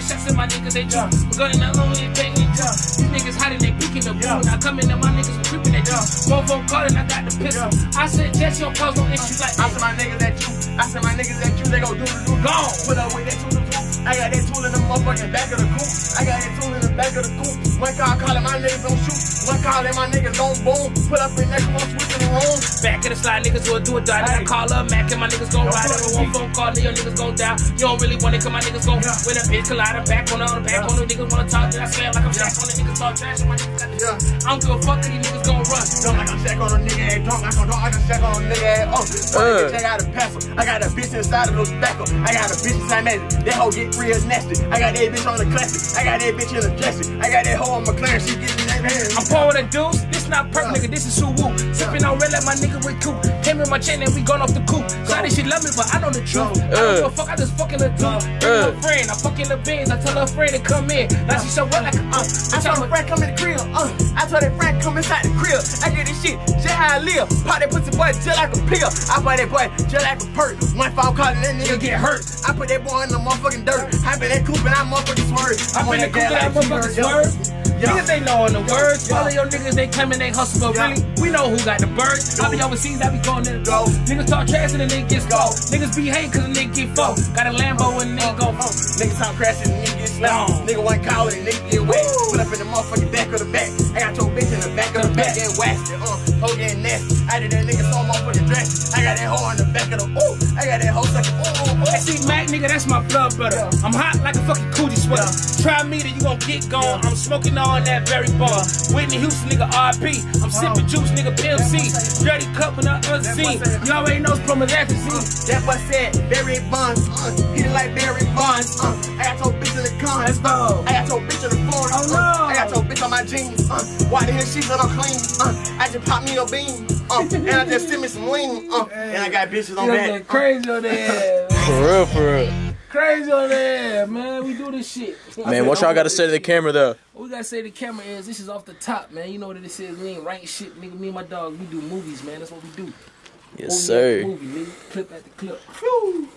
taking shots at my niggas, they jump. Going in the lonely, they ain't jump. These niggas hiding, they peeking the booth. I come in and my niggas creeping that jump. Motherfucker calling, I got the pistol. I said, Jesse, don't cause no issues like I said my niggas at you. I said my niggas at you. They gon' do the do gone. Put up with that tool the I got that tool in the motherfucking back of the coop. I got that tool in the back of the coop. One call calling my niggas don't shoot. One call and my niggas don't boom. Put up in there, come on, switching the room. Back in the slide, niggas will do it, die. Then I call up Mak and my niggas gon' ride. Over one phone call, then your niggas gon' down. You don't really want it, cause my niggas gon' when a bitch collide, I'm back on the other back on the niggas wanna talk. Then I slam like I'm Shaq on the niggas talk trash. My niggas got the Yeah. I don't give a fuck, cause these niggas gon' run. Drunk like I'm Shaq on a nigga head. Drunk like I'm drunk like I'm Shaq on a nigga head. Oh, uh. bitch, I got a pencil. I got a bitch inside of those backer. I got a bitch inside magic. That hoe get real nasty. I got that bitch on the classic. I got that bitch in the dressing. I got that hoe on McLaren. She getting that man. I'm pouring a deuce. This not perk, nigga. This is Suwoo. Sipping on red like my nigga with coop. Came in my chain and we gone off the coop. Shawty, she love me, but I know the truth. I don't give a fuck. I just fucking the dude. Bring her friend. I fucking the beans. I tell her friend to come in. Now she so wet like a uh. I told a a friend come in the crib. Uh, I told that friend come inside the crib. I get this shit just how I live. Pop that pussy boy just like a pill. I put that boy just like a perk. One call calling that nigga get hurt. I put that boy in the motherfucking dirt. I been that coupe and I motherfucking swerve. I been the coop that motherfucking swerve. Niggas ain't know on the words. All of your niggas they and they hustle, but really we know who got the birds. I be overseas, I be going in the Go. Niggas talk trash and the nigga get go. Niggas be hate cause the nigga get fucked. Got a Lambo and the nigga go. Uh, nigga talk crashing and nigga get slammed. Nigga one call and nigga get wet. Getting nasty. I did that nigga so motherfucking dress. I got that hoe in the back of the ooh. I got that hoe sucking ooh ooh ooh. Hey, see, Mak, nigga, that's my blood brother. I'm hot like a fucking coochie sweater. Try me, then you gon' get gone. I'm smoking on that berry bar. Whitney Houston, nigga, RP. I'm sipping juice, nigga, PMC. Dirty cup when I unseen. You already know from the effigy. That boy said Barry Bonds. Uh, he did like Barry Bonds. Uh, I got your bitch in the go. I got your bitch in the floor. Oh, no. On my jeans. Uh, why the hell she said I'm clean? Uh, I just pop me a bean. Uh, and I just send me some lean. Uh, and I got bitches on that. crazy on there. man. For real, for real. Crazy on there, man. We do this shit. Man, what y'all got to say to the camera though? What we gotta say to the camera is this is off the top, man. You know what this is. We ain't writing shit, nigga. Me and my dog, we do movies, man. That's what we do. Yes, Movie sir. Movie, nigga. Clip at the clip. Whew.